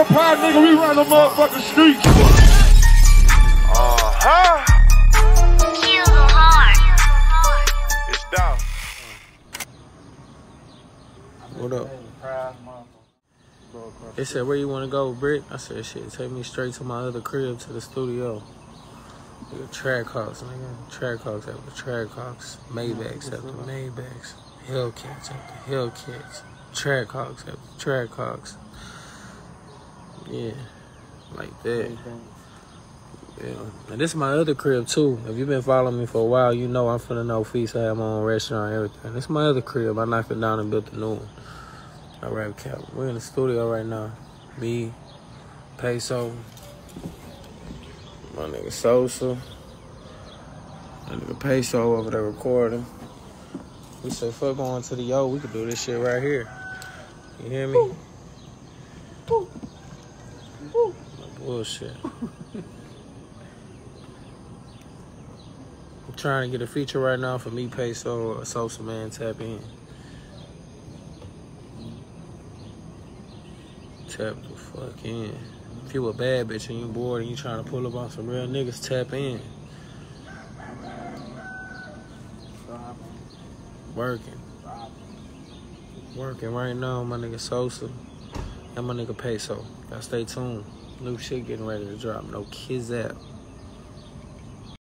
Empire, nigga, we run the motherfucking streets. Uh-huh. Kill them hard. It's down. What up? They said, where you want to go, Britt? I said, shit, take me straight to my other crib, to the studio. Nigga, Trackhawks, nigga. Trackhawks after Trackhawks. Maybachs after Maybachs. Hellcats after Hellcats. Track Trackhawks after Trackhawks. Yeah, like that. Yeah. And this is my other crib, too. If you've been following me for a while, you know I'm finna know Feast. I have my own restaurant everything. This is my other crib. I knocked it down and built a new one. All right, Cap. We're in the studio right now. Me, Peso, my nigga Sosa, my nigga Peso over there recording. We said, fuck going to the yo. We could do this shit right here. You hear me? No bullshit. I'm trying to get a feature right now for me, Peso, or Sosa Man. Tap in. Tap the fuck in. If you a bad bitch and you bored and you trying to pull up on some real niggas, tap in. Working. Working right now, my nigga Sosa and my nigga Peso. Y'all stay tuned. New shit getting ready to drop. No kids out.